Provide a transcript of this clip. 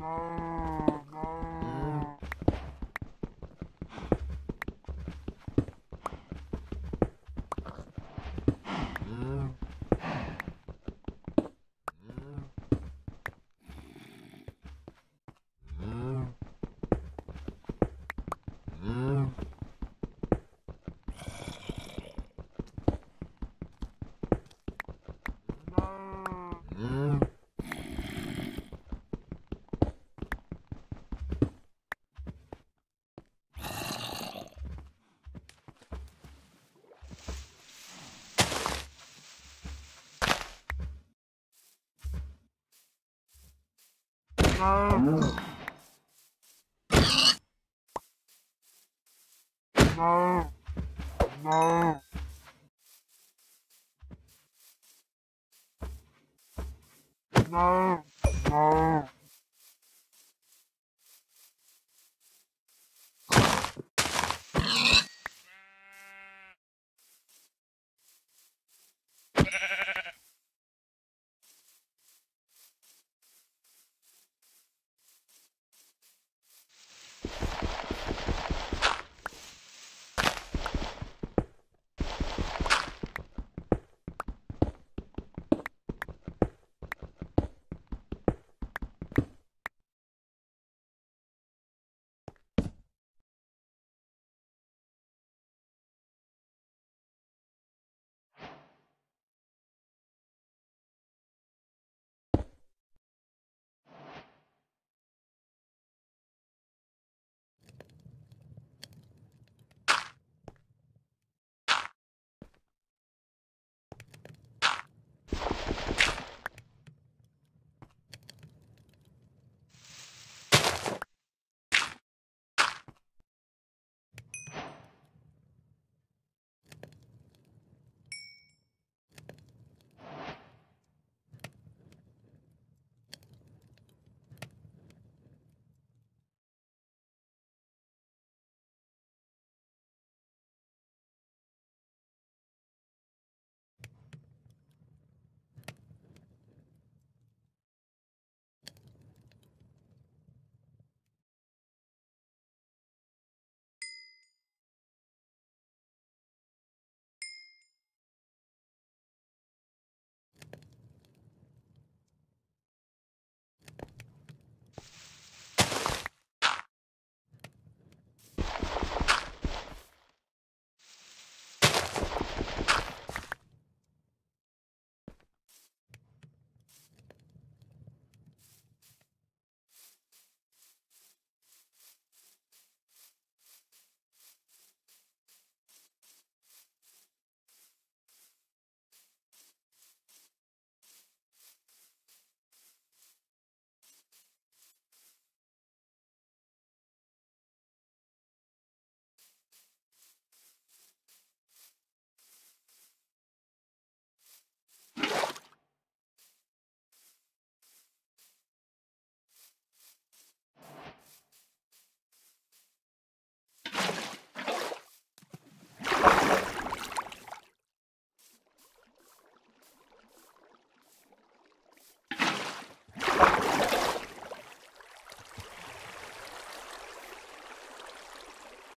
Oh. No. No. No.